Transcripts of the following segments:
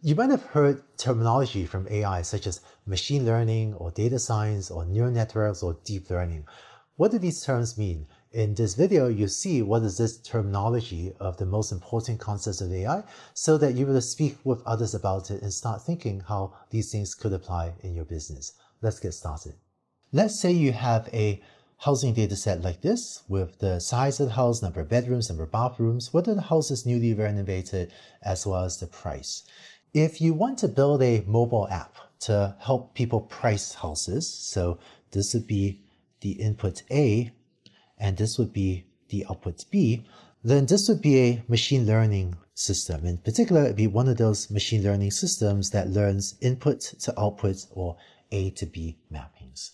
You might have heard terminology from AI such as machine learning or data science or neural networks or deep learning. What do these terms mean? In this video, you see what is this terminology of the most important concepts of AI so that you will speak with others about it and start thinking how these things could apply in your business. Let's get started. Let's say you have a housing data set like this with the size of the house, number of bedrooms, number of bathrooms, whether the house is newly renovated, as well as the price. If you want to build a mobile app to help people price houses, so this would be the input A, and this would be the output B, then this would be a machine learning system. In particular, it'd be one of those machine learning systems that learns input to output or A to B mappings.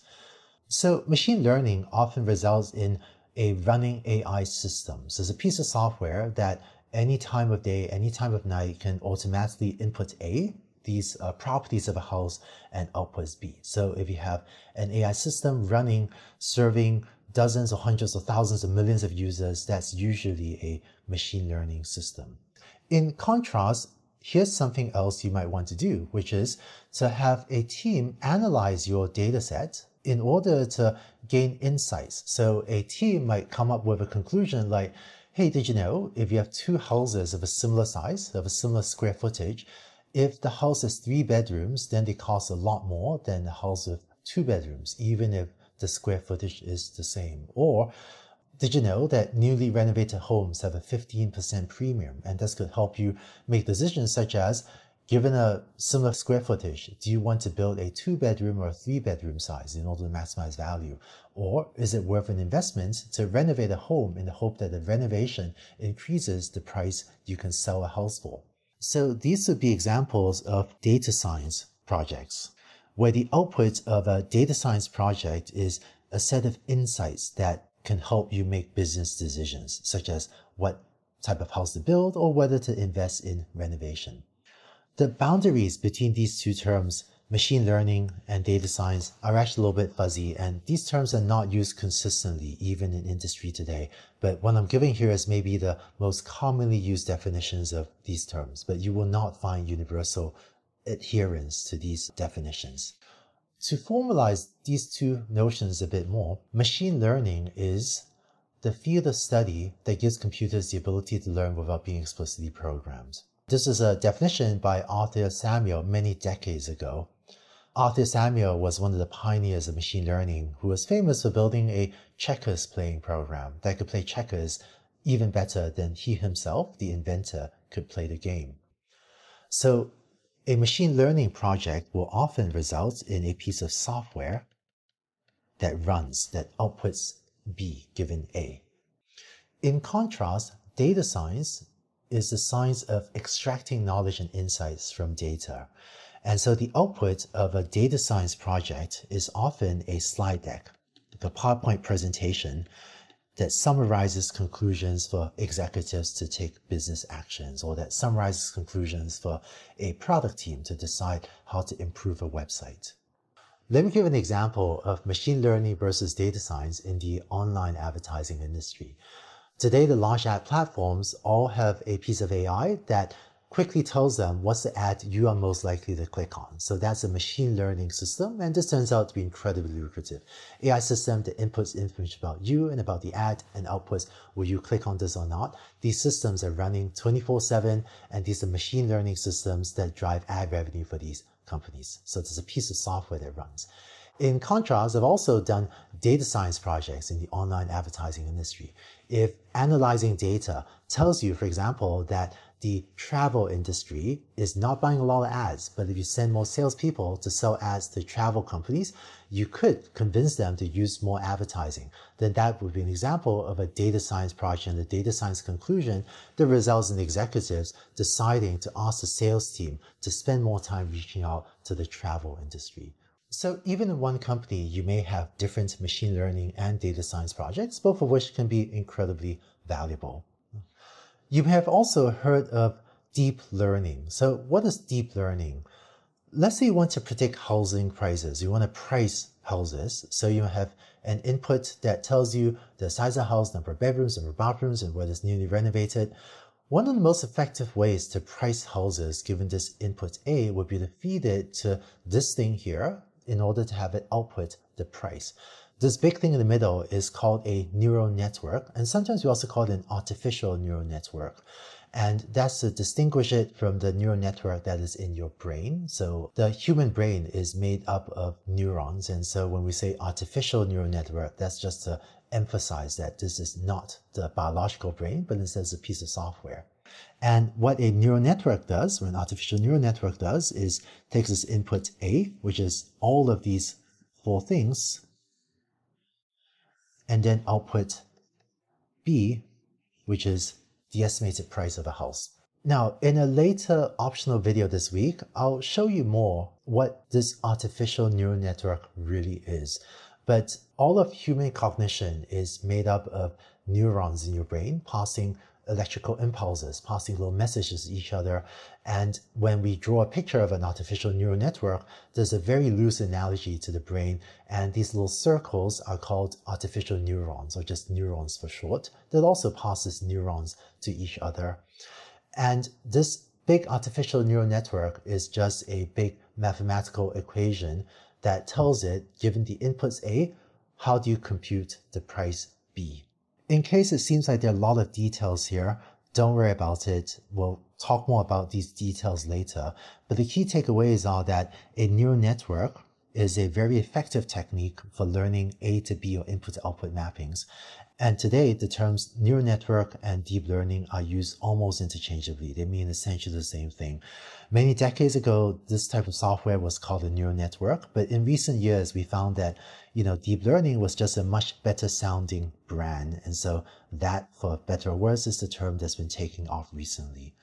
So machine learning often results in a running AI system. So it's a piece of software that any time of day, any time of night can automatically input A, these uh, properties of a house, and outputs B. So if you have an AI system running, serving dozens or hundreds or thousands of millions of users, that's usually a machine learning system. In contrast, here's something else you might want to do, which is to have a team analyze your data set in order to gain insights. So a team might come up with a conclusion like, Hey, did you know if you have two houses of a similar size, of a similar square footage, if the house has three bedrooms, then they cost a lot more than the house with two bedrooms, even if the square footage is the same. Or did you know that newly renovated homes have a 15% premium? And this could help you make decisions such as Given a similar square footage, do you want to build a two bedroom or three bedroom size in order to maximize value? Or is it worth an investment to renovate a home in the hope that the renovation increases the price you can sell a house for? So these would be examples of data science projects, where the output of a data science project is a set of insights that can help you make business decisions, such as what type of house to build or whether to invest in renovation. The boundaries between these two terms, machine learning and data science, are actually a little bit fuzzy, and these terms are not used consistently even in industry today. But what I'm giving here is maybe the most commonly used definitions of these terms, but you will not find universal adherence to these definitions. To formalize these two notions a bit more, machine learning is the field of study that gives computers the ability to learn without being explicitly programmed. This is a definition by Arthur Samuel many decades ago. Arthur Samuel was one of the pioneers of machine learning who was famous for building a checkers playing program that could play checkers even better than he himself, the inventor, could play the game. So a machine learning project will often result in a piece of software that runs, that outputs B given A. In contrast, data science is the science of extracting knowledge and insights from data. And so the output of a data science project is often a slide deck, like a PowerPoint presentation that summarizes conclusions for executives to take business actions or that summarizes conclusions for a product team to decide how to improve a website. Let me give an example of machine learning versus data science in the online advertising industry. Today, the large ad platforms all have a piece of AI that quickly tells them what's the ad you are most likely to click on. So that's a machine learning system, and this turns out to be incredibly lucrative. AI system that inputs information about you and about the ad and outputs will you click on this or not. These systems are running 24-7, and these are machine learning systems that drive ad revenue for these companies. So there's a piece of software that runs. In contrast, I've also done data science projects in the online advertising industry. If analyzing data tells you, for example, that the travel industry is not buying a lot of ads, but if you send more salespeople to sell ads to travel companies, you could convince them to use more advertising. Then that would be an example of a data science project and the data science conclusion that results in executives deciding to ask the sales team to spend more time reaching out to the travel industry. So even in one company, you may have different machine learning and data science projects, both of which can be incredibly valuable. You may have also heard of deep learning. So what is deep learning? Let's say you want to predict housing prices. You want to price houses. So you have an input that tells you the size of house, number of bedrooms, number of bathrooms, and whether it's newly renovated. One of the most effective ways to price houses given this input A would be to feed it to this thing here in order to have it output the price. This big thing in the middle is called a neural network, and sometimes we also call it an artificial neural network. And that's to distinguish it from the neural network that is in your brain. So the human brain is made up of neurons. And so when we say artificial neural network, that's just to emphasize that this is not the biological brain, but instead it's a piece of software. And what a neural network does, or an artificial neural network does, is takes this input A, which is all of these four things, and then output B, which is the estimated price of the house. Now, in a later optional video this week, I'll show you more what this artificial neural network really is. But all of human cognition is made up of neurons in your brain passing electrical impulses, passing little messages to each other. And when we draw a picture of an artificial neural network, there's a very loose analogy to the brain. And these little circles are called artificial neurons, or just neurons for short, that also passes neurons to each other. And this big artificial neural network is just a big mathematical equation that tells it, given the inputs A, how do you compute the price B? In case it seems like there are a lot of details here, don't worry about it. We'll talk more about these details later. But the key takeaways are that a neural network is a very effective technique for learning A to B or input to output mappings. And today, the terms neural network and deep learning are used almost interchangeably. They mean essentially the same thing. Many decades ago, this type of software was called a neural network, but in recent years, we found that you know, deep learning was just a much better sounding brand. And so that, for better or worse, is the term that's been taking off recently.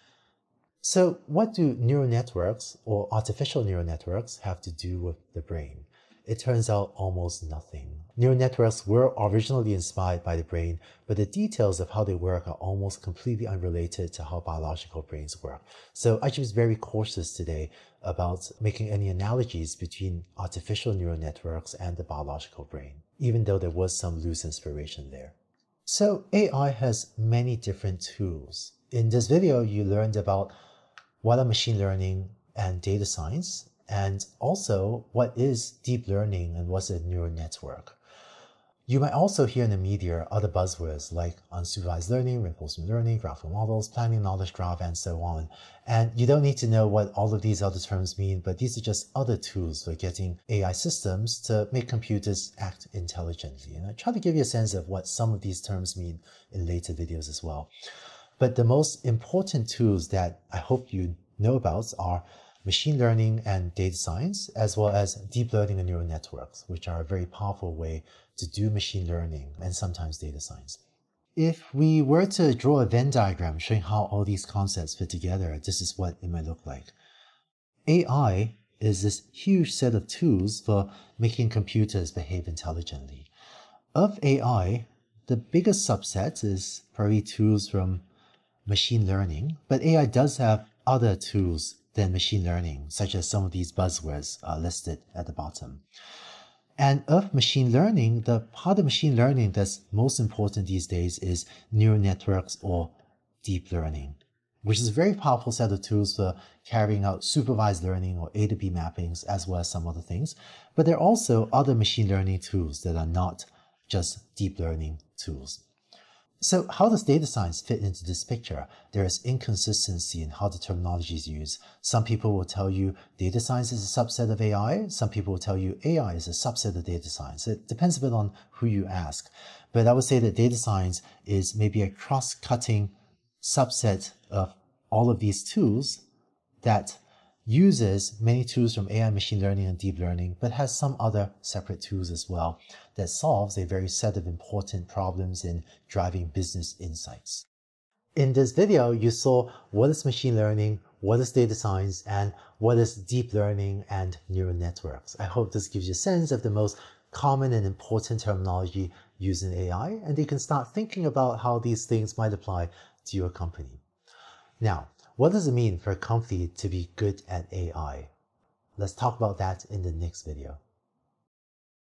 So what do neural networks or artificial neural networks have to do with the brain? It turns out almost nothing. Neural networks were originally inspired by the brain, but the details of how they work are almost completely unrelated to how biological brains work. So I was very cautious today about making any analogies between artificial neural networks and the biological brain, even though there was some loose inspiration there. So AI has many different tools. In this video, you learned about what are machine learning and data science, and also what is deep learning and what's a neural network. You might also hear in the media other buzzwords like unsupervised learning, reinforcement learning, graphical models, planning knowledge graph, and so on. And you don't need to know what all of these other terms mean, but these are just other tools for getting AI systems to make computers act intelligently. And I try to give you a sense of what some of these terms mean in later videos as well. But the most important tools that I hope you know about are machine learning and data science, as well as deep learning and neural networks, which are a very powerful way to do machine learning and sometimes data science. If we were to draw a Venn diagram showing how all these concepts fit together, this is what it might look like. AI is this huge set of tools for making computers behave intelligently. Of AI, the biggest subset is probably tools from machine learning, but AI does have other tools than machine learning, such as some of these buzzwords are listed at the bottom. And of machine learning, the part of machine learning that's most important these days is neural networks or deep learning, which is a very powerful set of tools for carrying out supervised learning or A to B mappings, as well as some other things. But there are also other machine learning tools that are not just deep learning tools. So how does data science fit into this picture? There is inconsistency in how the terminology is used. Some people will tell you data science is a subset of AI. Some people will tell you AI is a subset of data science. It depends a bit on who you ask. But I would say that data science is maybe a cross-cutting subset of all of these tools that uses many tools from AI, machine learning, and deep learning, but has some other separate tools as well that solves a very set of important problems in driving business insights. In this video, you saw what is machine learning, what is data science, and what is deep learning and neural networks. I hope this gives you a sense of the most common and important terminology used in AI, and you can start thinking about how these things might apply to your company. Now, what does it mean for a company to be good at AI? Let's talk about that in the next video.